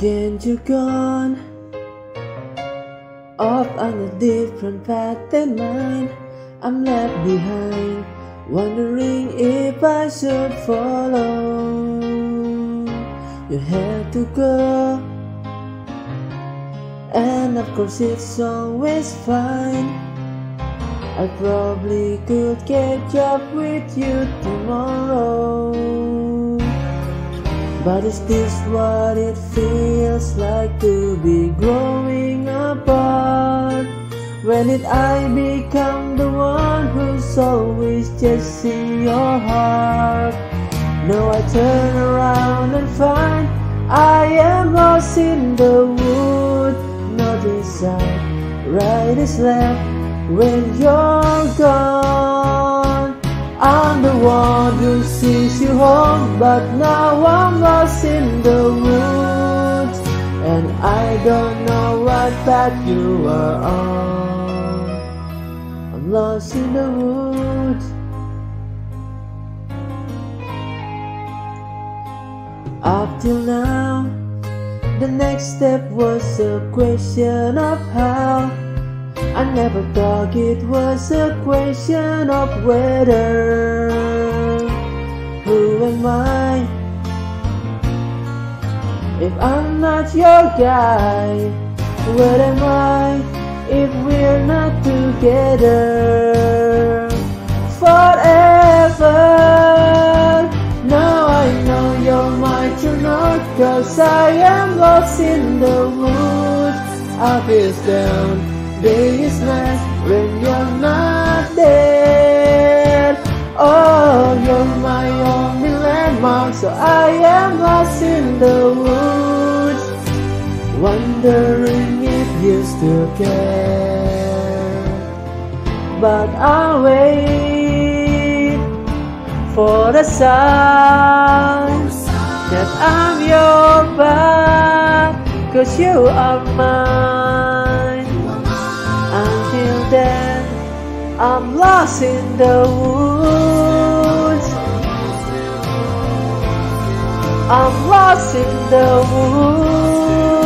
Again you're gone. Off on a different path than mine. I'm left behind Wondering if I should follow. You had to go. And of course it's always fine. I probably could catch up with you tomorrow But is this what it feels like to be growing apart? When did I become the one who's always chasing your heart? Now I turn around and find I am lost in the wood No desire, right is left when you're gone I'm the one who sees you home But now I'm lost in the woods. And I don't know what path you are on. I'm lost in the woods. Up till now The next step was a question of how I never thought it was a question of whether Who am I? If I'm not your guy What am I? If we're not together Forever. Now I know you're my true north Cause I am lost in the woods. I feel down Day is night when you're not there. Oh, you're my only landmark. So I am lost in the woods Wondering if you still care. But I'll wait For the sign That I'm your back Cause you are mine then I'm lost in the woods. I'm lost in the woods